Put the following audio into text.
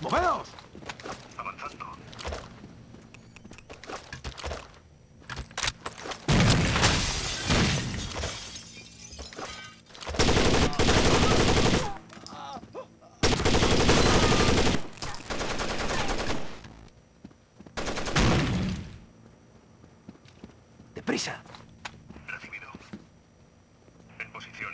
¡Moveos! Deprisa. Recibido. En posición.